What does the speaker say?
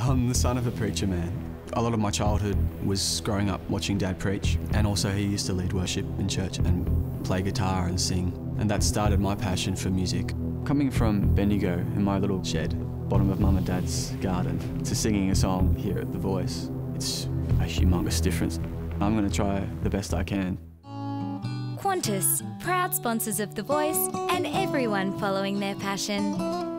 I'm the son of a preacher man. A lot of my childhood was growing up watching Dad preach, and also he used to lead worship in church and play guitar and sing, and that started my passion for music. Coming from Bendigo in my little shed, bottom of Mum and Dad's garden, to singing a song here at The Voice, it's a humongous difference. I'm going to try the best I can. Qantas, proud sponsors of The Voice and everyone following their passion.